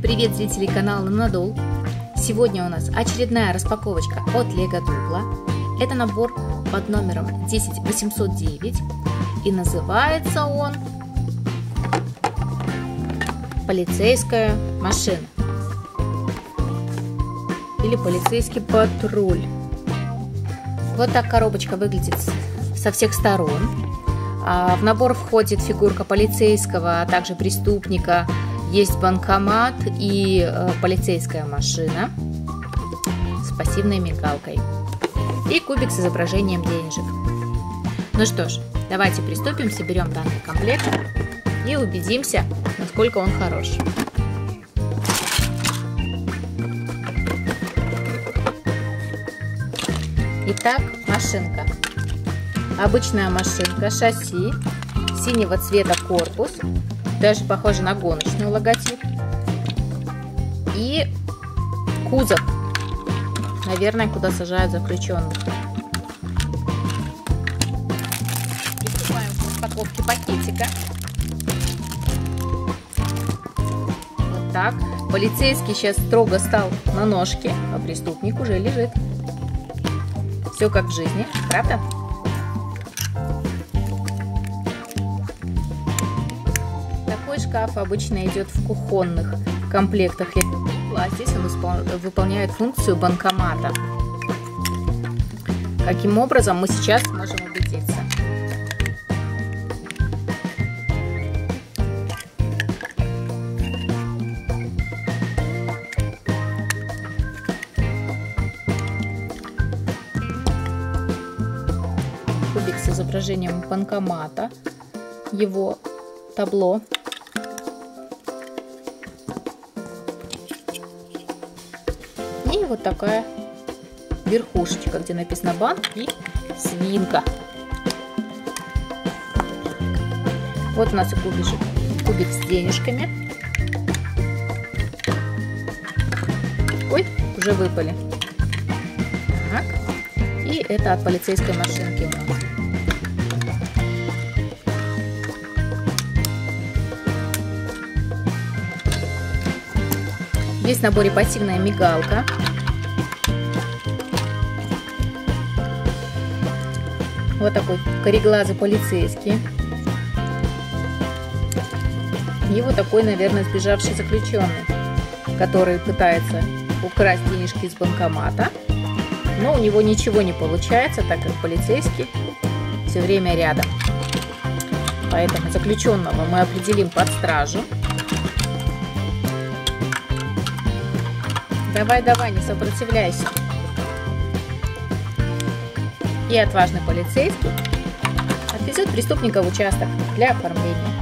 Привет, зрители канала Надол! Сегодня у нас очередная распаковочка от Лего Дупла. Это набор под номером 10809 и называется он Полицейская машина или полицейский патруль. Вот так коробочка выглядит со всех сторон. А, в набор входит фигурка полицейского, а также преступника, есть банкомат и э, полицейская машина с пассивной мигалкой и кубик с изображением денежек. Ну что ж, давайте приступим, соберем данный комплект и убедимся, насколько он хорош. Итак, машинка. Обычная машинка, шасси, синего цвета корпус, даже похоже на гоночный логотип. И кузов, наверное, куда сажают заключенных. Приступаем к распаковке пакетика. Вот так. Полицейский сейчас строго стал на ножки, а преступник уже лежит. Все как в жизни, правда? Такой шкаф обычно идет в кухонных комплектах. А здесь он выполняет функцию банкомата. Каким образом мы сейчас можем убедиться? Кубик с изображением банкомата, его табло И вот такая верхушечка, где написано банк и свинка. Вот у нас и кубичек, кубик с денежками. Ой, уже выпали. Так. И это от полицейской машинки у нас. Есть в наборе пассивная мигалка. Вот такой кореглазый полицейский. И вот такой, наверное, сбежавший заключенный, который пытается украсть денежки из банкомата. Но у него ничего не получается, так как полицейский все время рядом. Поэтому заключенного мы определим под стражу. Давай, давай, не сопротивляйся. И отважный полицейский отвезет преступника в участок для оформления.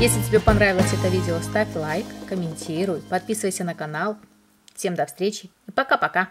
Если тебе понравилось это видео, ставь лайк, комментируй, подписывайся на канал. Всем до встречи и пока-пока!